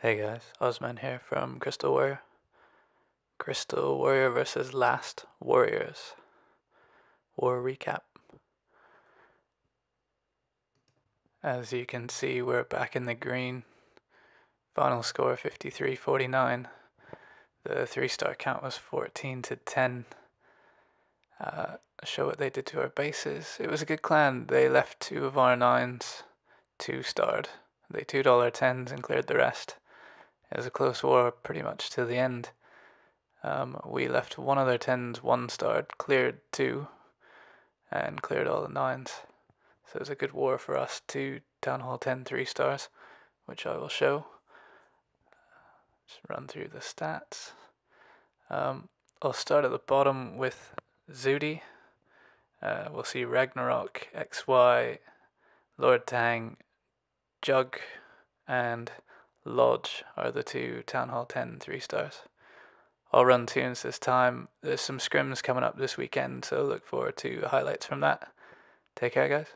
Hey guys, OzMan here from Crystal Warrior. Crystal Warrior versus Last Warriors. War recap. As you can see, we're back in the green. Final score 53 49. The three star count was 14 to 10. Uh, show what they did to our bases. It was a good clan. They left two of our nines, two starred. They two dollar tens and cleared the rest. It was a close war pretty much till the end. Um, we left one of their tens one starred, cleared two, and cleared all the nines. So it was a good war for us. Two Town Hall 10 three stars, which I will show. Just run through the stats. Um, I'll start at the bottom with Zudi. Uh, we'll see Ragnarok, XY, Lord Tang, Jug, and Lodge are the two Town Hall 10 three stars. I'll run tunes this time. There's some scrims coming up this weekend, so look forward to highlights from that. Take care, guys.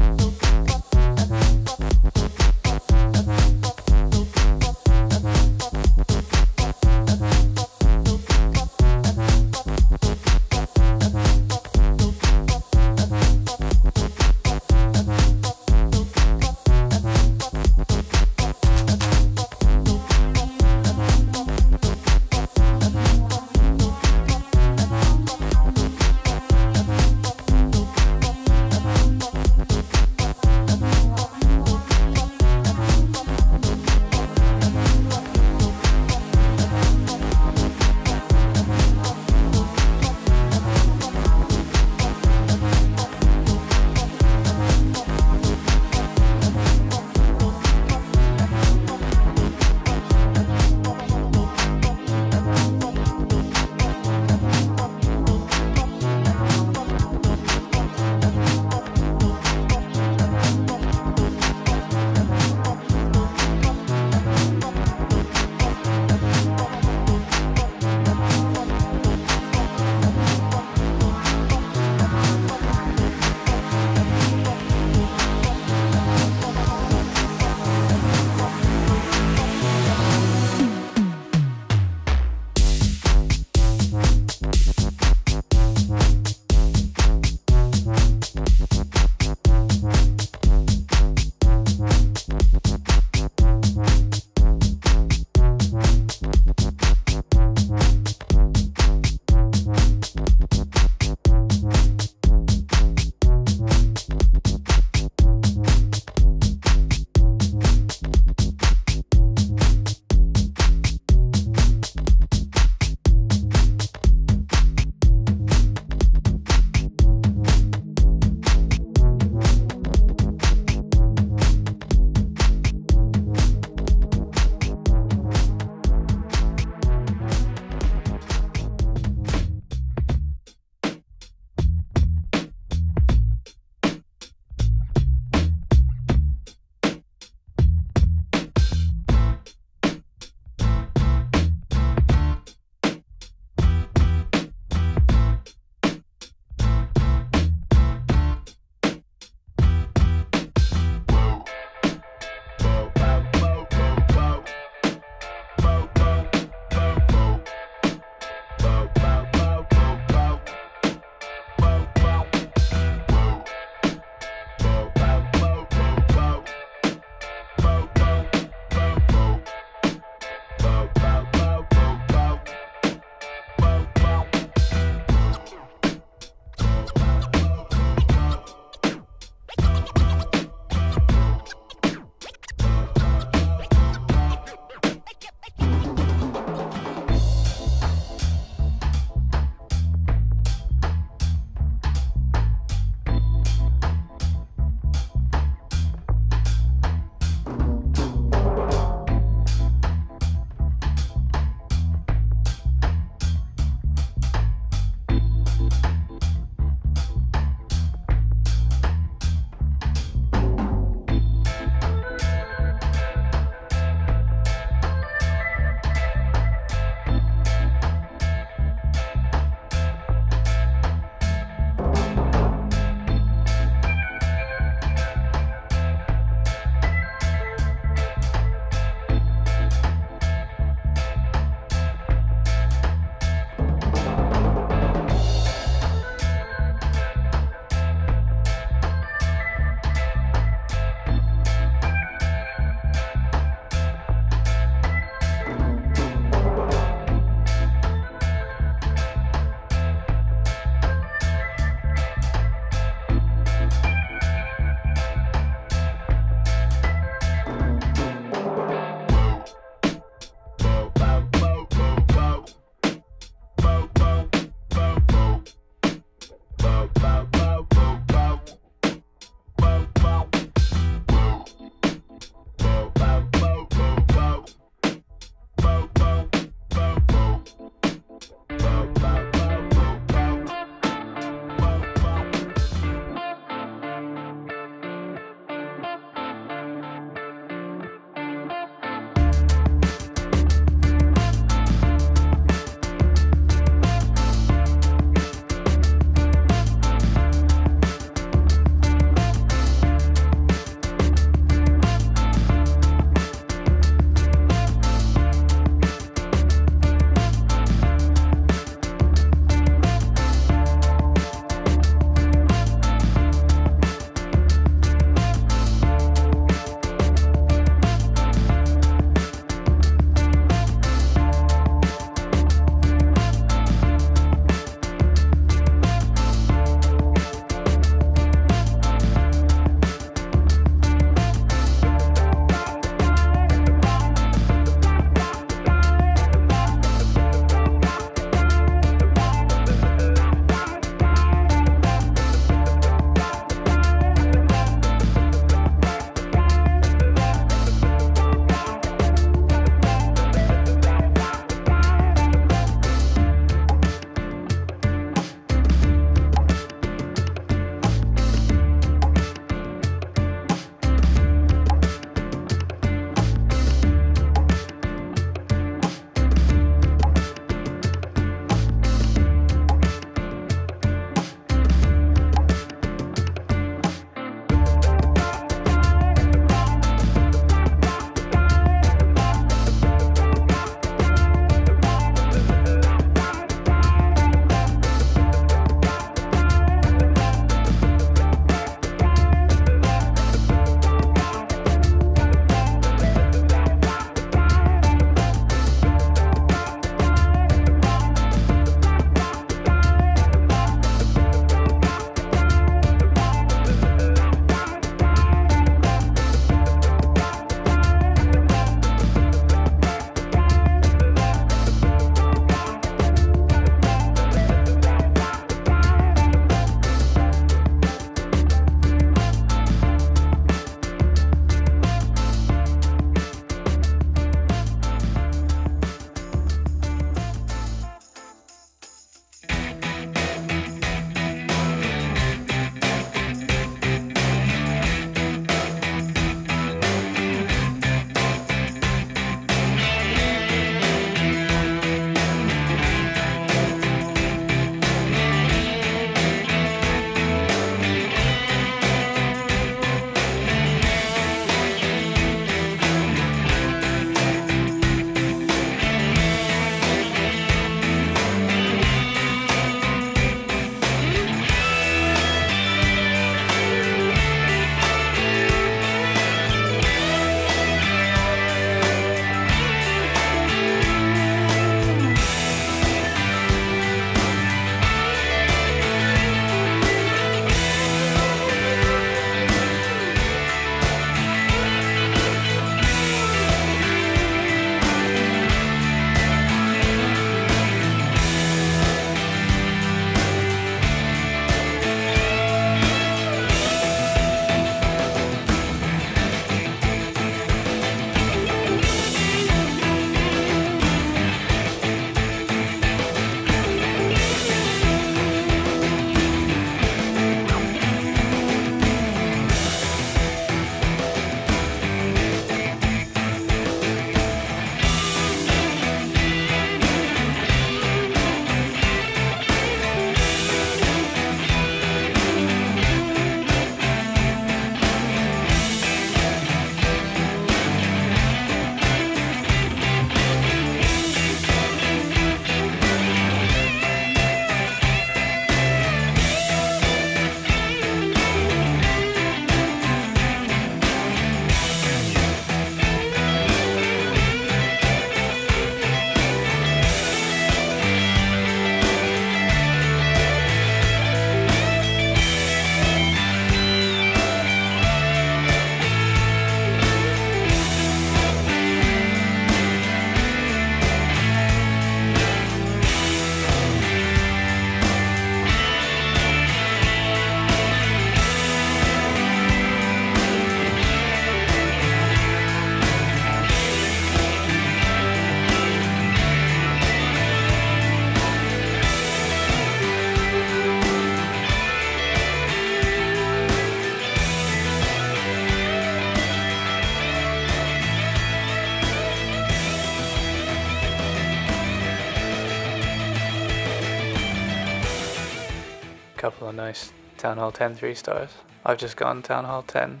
Couple of nice Town Hall 10 3 stars. I've just gone Town Hall 10,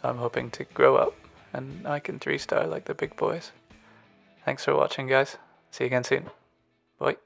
so I'm hoping to grow up and I can 3 star like the big boys. Thanks for watching, guys. See you again soon. Bye.